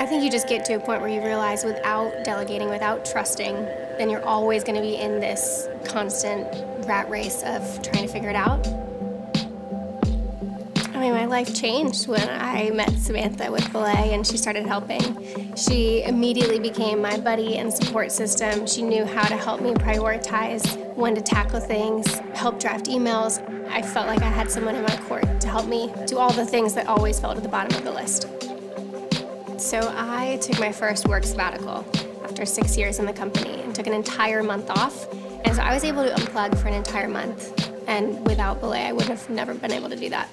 I think you just get to a point where you realize without delegating, without trusting, then you're always going to be in this constant rat race of trying to figure it out. I mean, my life changed when I met Samantha with Belay and she started helping. She immediately became my buddy and support system. She knew how to help me prioritize when to tackle things, help draft emails. I felt like I had someone in my court to help me do all the things that always fell to the bottom of the list. So I took my first work sabbatical after six years in the company and took an entire month off. And so I was able to unplug for an entire month. And without Belay, I would have never been able to do that.